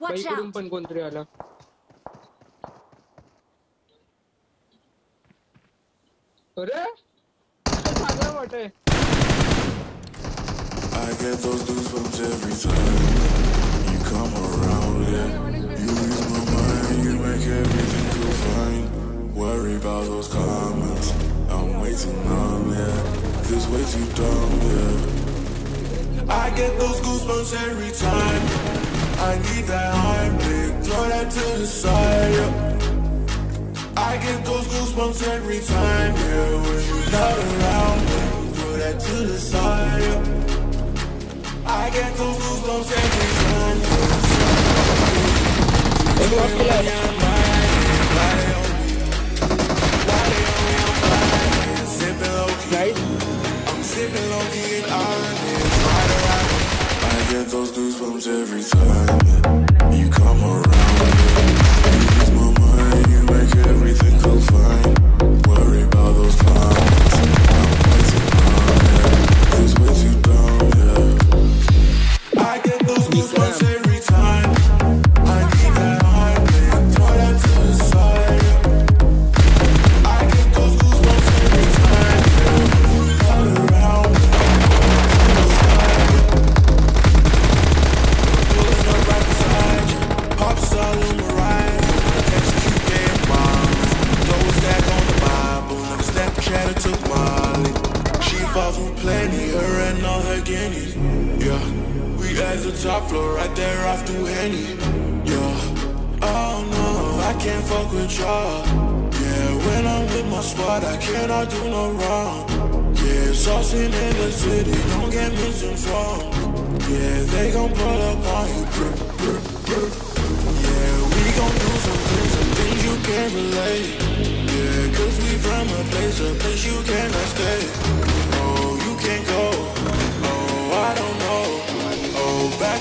Watch इकडून out! पण कोणतरी आला अरे चांगला वाटय I get those goosebumps every time you come around. Yeah, you ease my mind, you make everything feel fine. Worry about those comments, I'm way too numb. Yeah, this way too dumb. Yeah, I get those goosebumps every time. I need that Heimlich, throw that to the side, yeah. I get those goosebumps every time, yeah When you're not around, me, throw that to the side, yeah. I get those goosebumps every time, yeah. I'm sipping low key those goosebumps every time Fought through plenty, her and all her guineas. Yeah, we at the top floor, right there off through Henny. Yeah, oh no, I can't fuck with y'all. Yeah, when I'm with my squad, I cannot do no wrong. Yeah, saucing in the city, don't get misinformed. Yeah, they gon' pull up on you. Brr, brr, brr. Yeah, we gon' do some things, some things you can't relate. Yeah, cause we from a place, a place you cannot stay.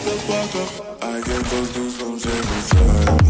Up. I get those goosebumps every time